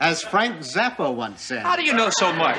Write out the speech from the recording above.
As Frank Zappa once said. How do you know so much?